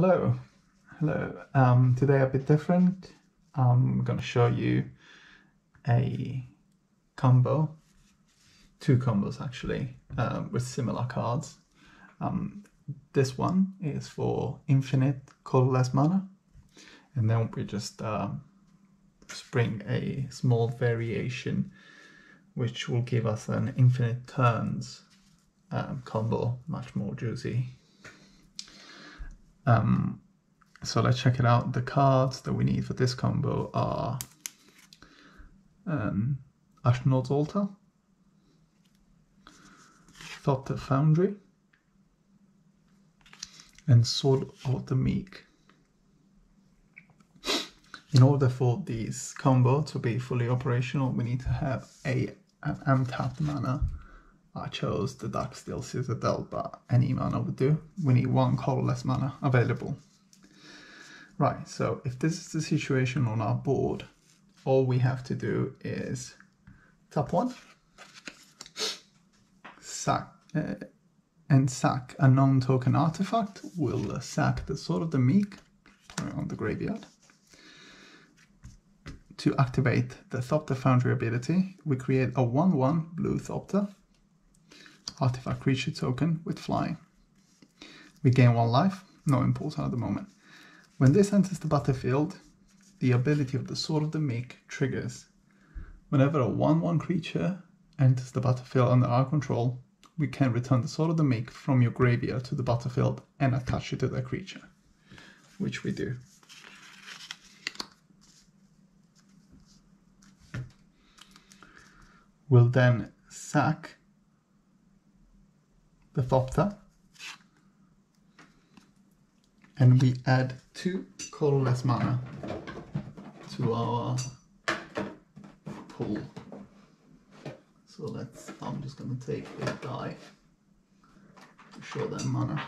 Hello, hello. Um, today a bit different. I'm gonna show you a combo, two combos actually, um, with similar cards. Um, this one is for infinite colorless mana, and then we just um, bring a small variation, which will give us an infinite turns um, combo, much more juicy. Um, so let's check it out. The cards that we need for this combo are um, Ashnod's Altar, Thopter Foundry, and Sword of the Meek. In order for this combo to be fully operational, we need to have a an untapped mana. I chose the Darksteel Citadel, but any mana would do. We need one colorless mana available. Right, so if this is the situation on our board, all we have to do is tap one, sack, uh, and sack a non-token artifact. We'll uh, sack the Sword of the Meek, on the graveyard. To activate the Thopter Foundry ability, we create a 1-1 blue Thopter artifact creature token with flying. We gain one life, no impulse at the moment. When this enters the battlefield, the ability of the Sword of the Meek triggers. Whenever a 1-1 creature enters the battlefield under our control, we can return the Sword of the Meek from your graveyard to the battlefield and attach it to that creature, which we do. We'll then sack the Thopter and we add two colorless mana to our pool. So let's, I'm just going to take a die to show them mana.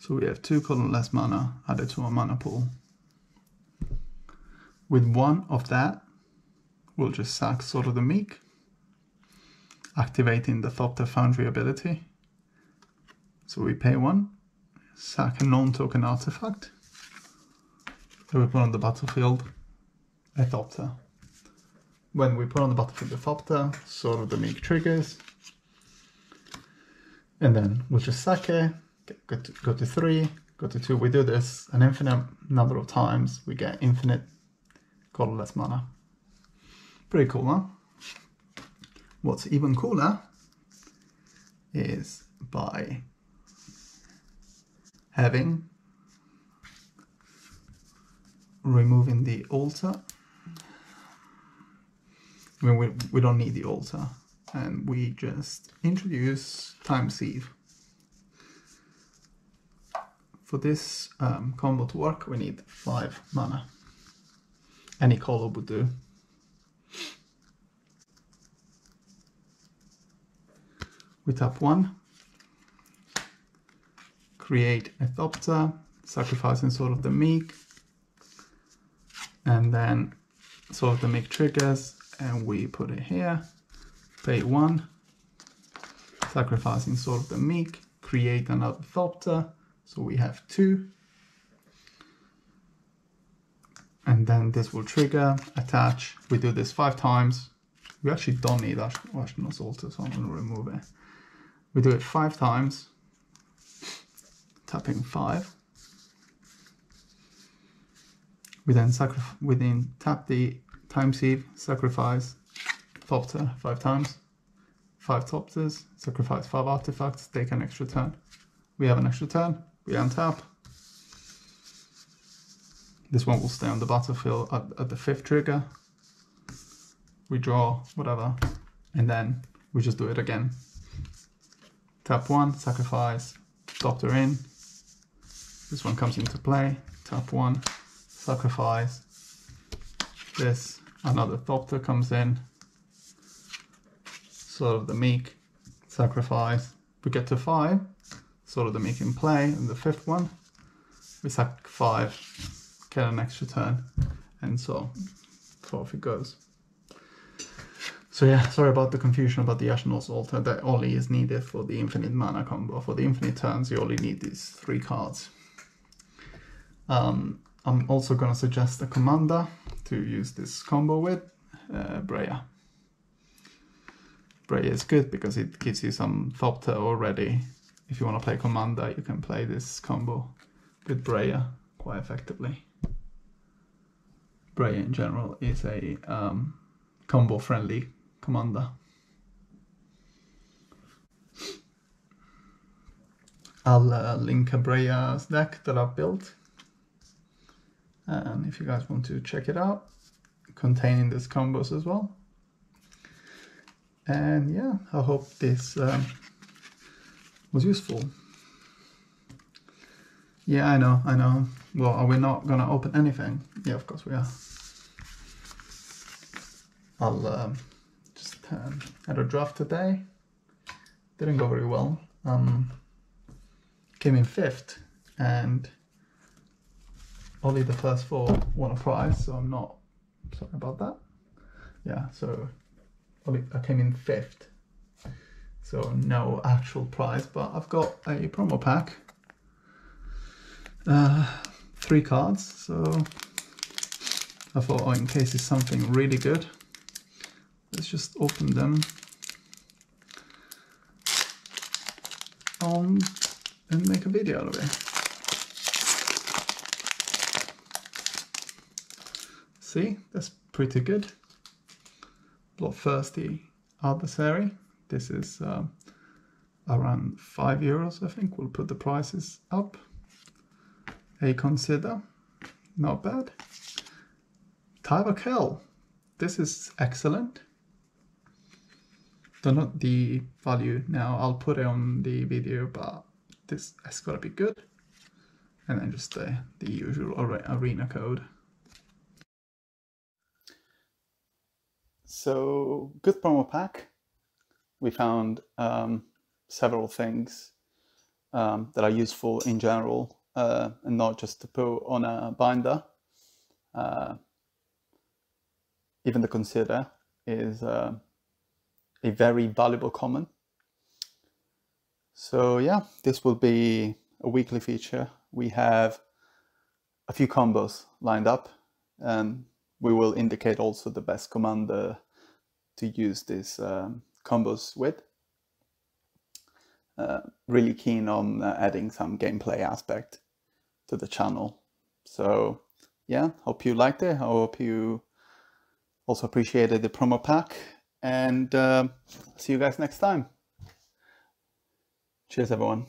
So we have two colorless mana added to our mana pool. With one of that, we'll just sack Sword of the Meek, activating the Thopter Foundry ability. So we pay one, sack a non-token artifact, and we put on the battlefield a Thopter. When we put on the battlefield the Thopter, Sword of the Meek triggers, and then we'll just sack it, go to, go to three, go to two. We do this an infinite number of times. We get infinite colorless mana. Pretty cool, huh? What's even cooler is by having removing the altar. I mean, we, we don't need the altar and we just introduce time sieve. For this um, combo to work, we need five mana. Any color would do. We tap one, create a Thopter, sacrificing Sword of the Meek, and then Sword of the Meek triggers, and we put it here, pay one, sacrificing Sword of the Meek, create another Thopter, so we have two, and then this will trigger, attach, we do this five times, we actually don't need Ashnod's Altar, so I'm going to remove it. We do it five times, tapping five. We then we then tap the time sieve, sacrifice Thopter five times, five Thopters, sacrifice five artifacts, take an extra turn. We have an extra turn, we untap. This one will stay on the battlefield at, at the fifth trigger. We draw whatever, and then we just do it again. Tap one, sacrifice, Thopter in. This one comes into play. Tap one, sacrifice. This, another Thopter comes in. Sword of the Meek, sacrifice. We get to five. Sword of the Meek in play. And the fifth one, we sack five, get an extra turn. And so forth it goes. So yeah, sorry about the confusion about the Ashnod's Altar. That only is needed for the infinite mana combo. For the infinite turns, you only need these three cards. Um, I'm also going to suggest a commander to use this combo with, uh, Breya. Breya is good because it gives you some Thopter already. If you want to play commander, you can play this combo with Breya quite effectively. Breya in general is a um, combo friendly commander. I'll uh, link a Breya's deck that I've built. And if you guys want to check it out, containing these combos as well. And yeah, I hope this um, was useful. Yeah, I know, I know. Well, are we not gonna open anything? Yeah, of course we are. I'll um, um, had a draft today. Didn't go very well. Um, came in fifth, and only the first four won a prize, so I'm not sorry about that. Yeah, so only I came in fifth, so no actual prize, but I've got a promo pack, uh, three cards. So I thought, oh, in case it's something really good, let's just open them. Um, and make a video out of it. See, that's pretty good. Lot thirsty adversary. This is um, around five euros, I think. We'll put the prices up. A consider, not bad. Tyvar Kell, this is excellent. Know the value now. I'll put it on the video, but this has got to be good. And then just the, the usual arena code. So good promo pack. We found um, several things um, that are useful in general uh, and not just to put on a binder. Uh, even the consider is uh, a very valuable common so yeah, this will be a weekly feature. We have a few combos lined up and we will indicate also the best commander to use these um, combos with. Uh, really keen on uh, adding some gameplay aspect to the channel. So yeah, hope you liked it. I hope you also appreciated the promo pack and uh, see you guys next time. Cheers, everyone.